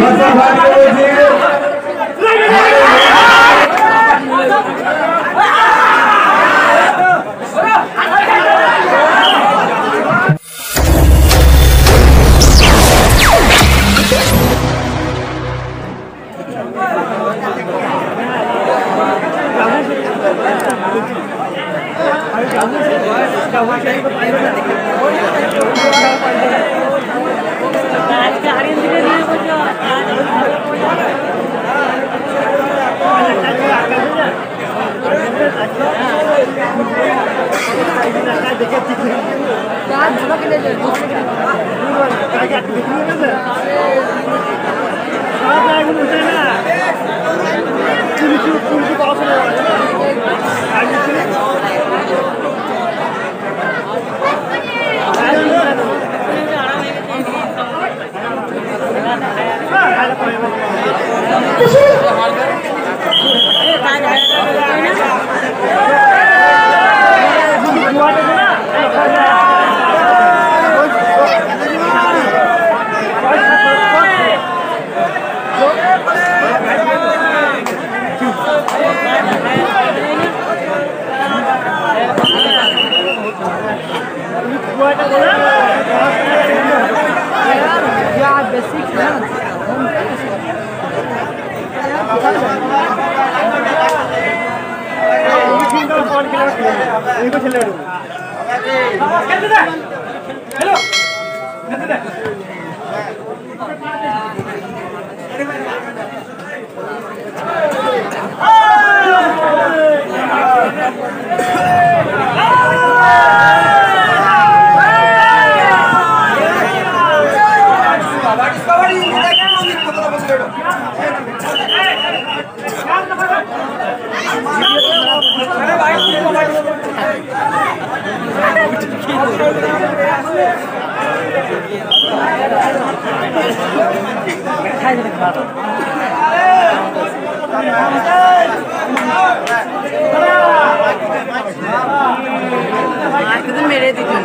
Vamos lá, vamos lá. Ahora podemos. Hey! Arkadın nereye dikdin?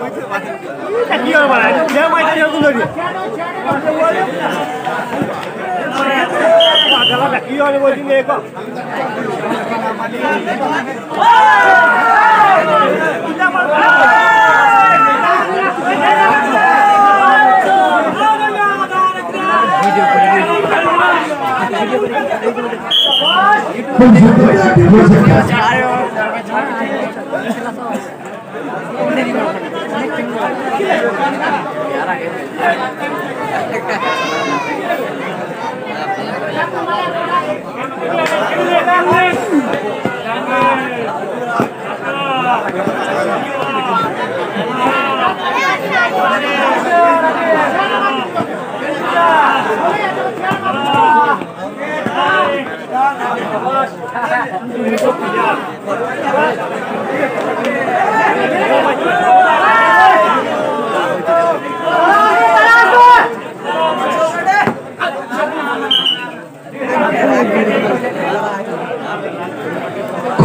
কি হবে যা মাইটা যা তুমি ধরি কি হবে বলছি নে কো Thank you. Thank you.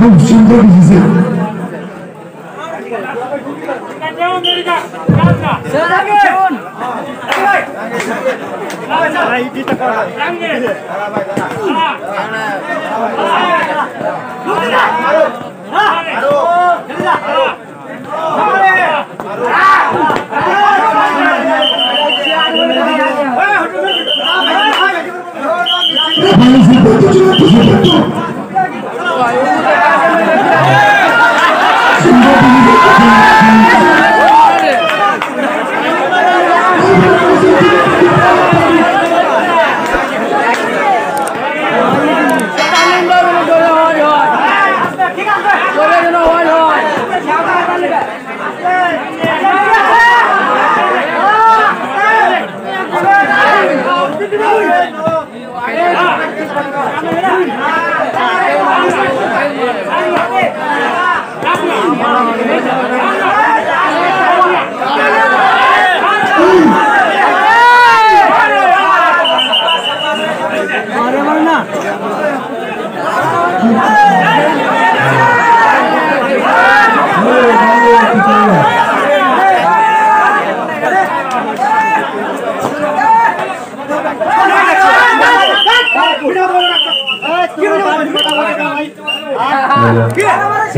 Hanım şimdi bizi. Mas enquanto eu tiver posição, 哇有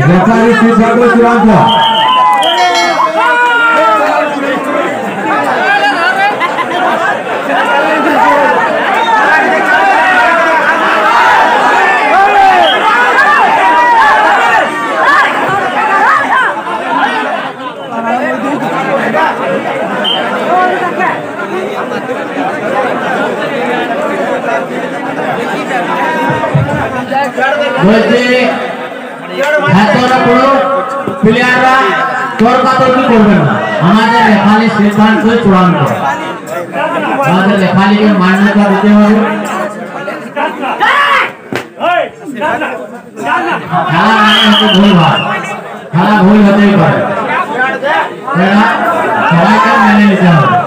निर्धारित चुनाव था আমাদের রেফারি সিদ্ধান্ত চূড়ান্ত আমাদের রেফারিকে মান্যতা দিতে হবে খেলা মানে হচ্ছে ভুল ভাগ খেলা ভুল হতেই পারে সেটা সবাইকে মেনে নিতে হবে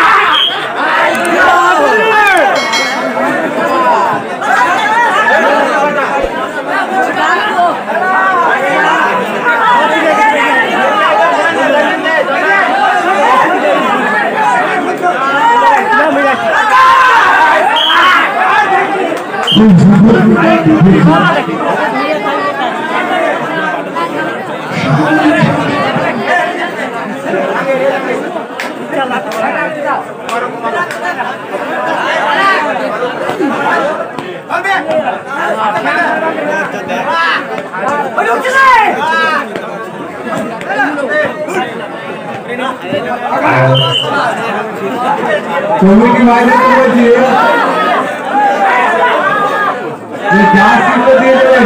Tunggu gimana tuh dia? Gas কিন্তু দিয়ে দেবেন?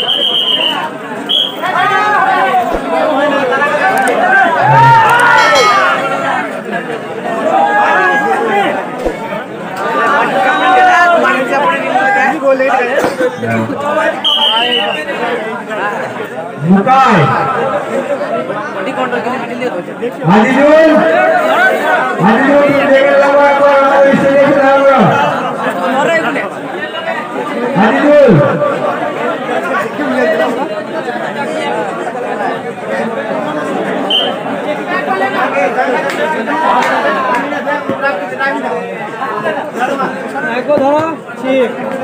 वो लेट गए। मुकाय। हाजीजूल हाजीजूल तो देखने लगा तो हमारे इससे देखने लगा। हाजीजूल एक को धरो। ठीक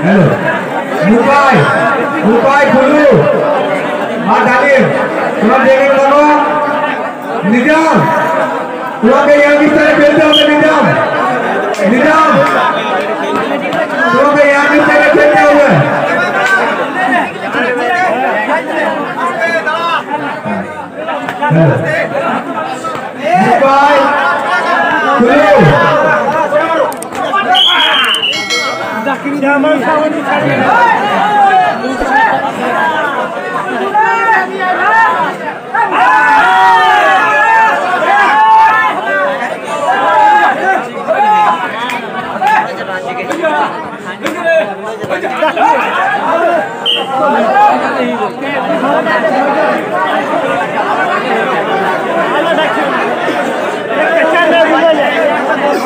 Halo. Bukai. Bukai dulu. Mas Hadir. Kurang dari? Nidam. Kurang dari yang kita beda Nidam. Nidam. Vai! Creu! Minha mãe falou de Thank.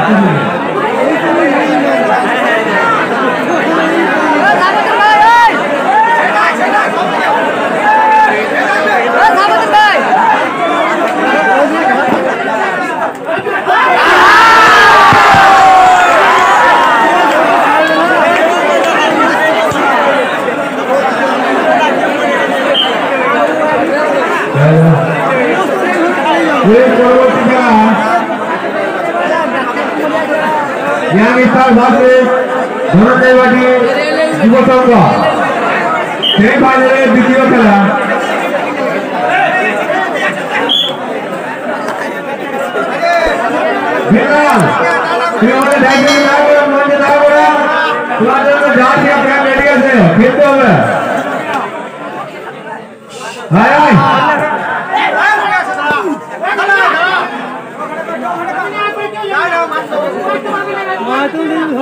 Yeah. Young star versus ধনঞ্জয়বাটি যুব সংঘ সেমিফাইনালের দ্বিতীয় খেলা বিকাল তুমি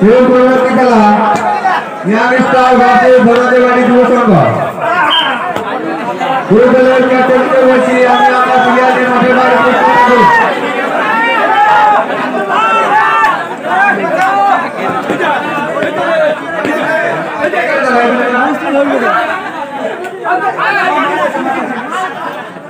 पूर्वक केला यावेळेस भारतीय फलंदेवाडी युव संघ गुरुदलच्या वर्षी आम्ही आपल्या पिल्लाने मोठे मार्ग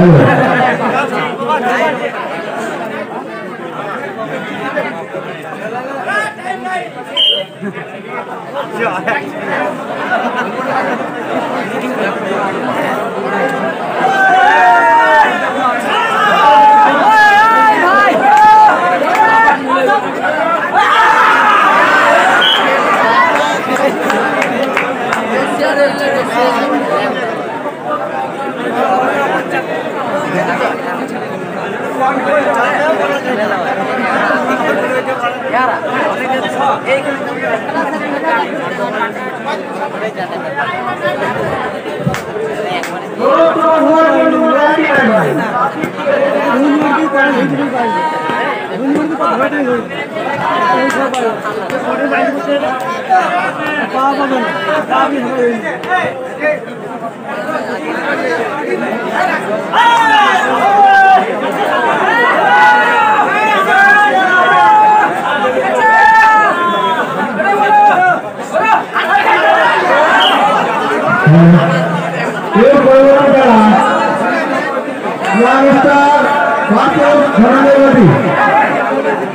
Anyway. ये कोरोना का नाम स्टार वापस घराने वाली